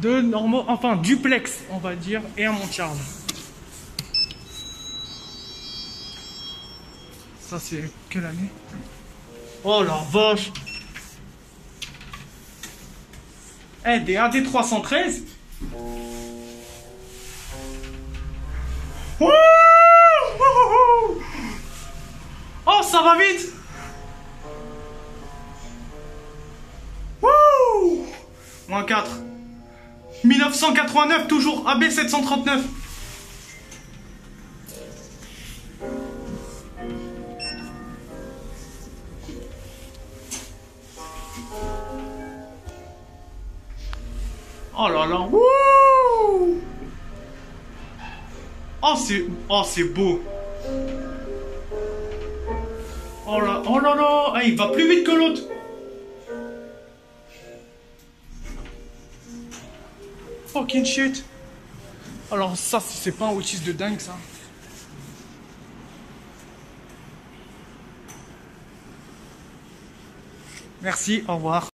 deux normaux, enfin duplex, on va dire, et un monte-charge. Ça, c'est quelle année? Oh la vache! Eh, des AD313 Wouh Oh, ça va vite! Moins 4. 1989, toujours AB739. Oh là là, wouh Oh c'est, oh c'est beau. Oh là, oh là là, ah, il va plus vite que l'autre. Fucking shit. Alors ça, c'est pas un autiste de dingue ça. Merci, au revoir.